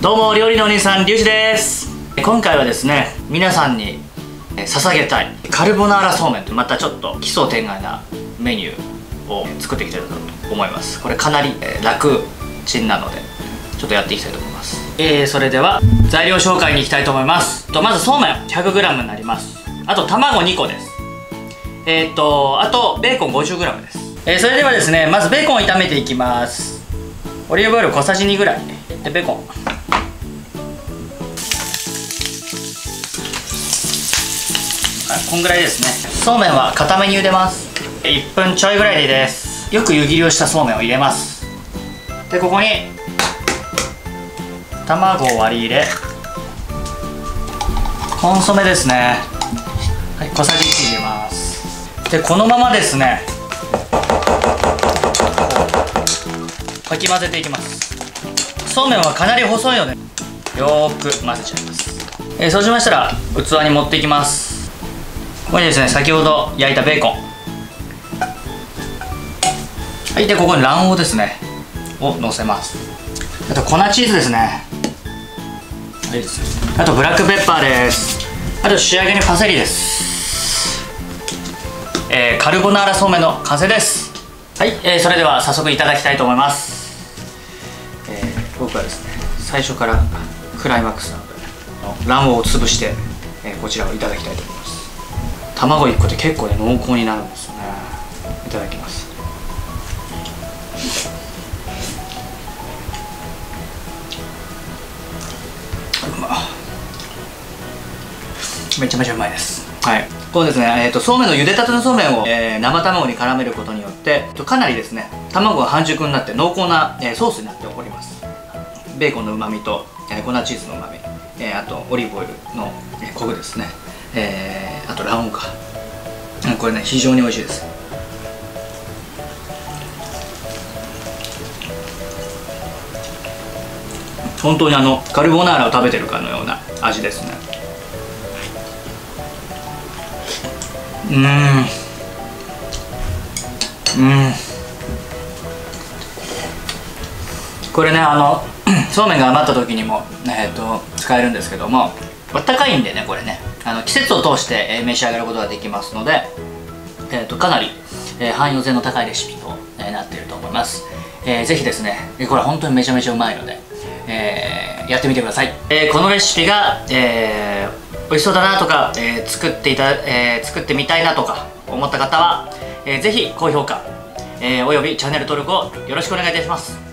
どうも料理のお兄さんリュウジです。今回はですね皆さんに捧げたいカルボナーラそうめんとまたちょっと奇想天外なメニューを作っていきたいと思います。これかなり楽ちんなのでちょっとやっていきたいと思います。えー、それでは材料紹介にいきたいと思います。とまずそうめん 100g になります。あと卵2個です。えー、っとあとベーコン 50g です、えー、それではですねまずベーコンを炒めていきます。オリーブオイル小さじ2ぐらい。でベーコン。こんぐらいですね。そうめんは固めに茹でます。1分ちょいぐらいでいいです。よく湯切りをしたそうめんを入れます。でここに卵を割り入れ。コンソメですね。はい小さじ1入れます。でこのままですね。かき混ぜていきます。そうめんはかなり細いのでよーく混ぜちゃいます、えー、そうしましたら器に盛っていきますここにですね先ほど焼いたベーコン。はいでここに卵黄ですね。をのせます。あと粉チーズですね。はいあとブラックペッパーです。あと仕上げにパセリです。えー、カルボナーラそうめんの完成です。はい、えー、それでは早速いただきたいと思います、えー、僕はですね最初からクライマックスなので卵黄を潰して、えー、こちらをいただきたいと思います卵1個って結構ね濃厚になるんですよね。いただきます。めちゃめちゃうまいです。はい。こうですね、えーと、そうめんの茹でたてのそうめんを、えー、生卵に絡めることによってかなりですね卵が半熟になって濃厚な、えー、ソースになっております。ベーコンのうまみと、えー、粉チーズのうまみ、えー、あとオリーブオイルの、えー、コクですねえー、あと卵黄か、うん、これね非常に美味しいです。本当にあのカルボナーラを食べてるかのような味ですね。うん。うん。これねあの そうめんが余った時にも、えーと使えるんですけどもあったかいんでねこれね。あの季節を通して、え、召し上がることができますので、えーと、かなり、え、汎用性の高いレシピと、え、なっていると思います、えー、ぜひですねこれ本当にめちゃめちゃうまいので、えー、やってみてください、えー、このレシピが、えー、美味しそうだなとか、えー、作っていた、えー、作ってみたいなとか思った方は、えー、ぜひ高評価、えー、およびチャンネル登録をよろしくお願いいたします。